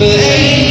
Hey.